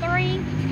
Three.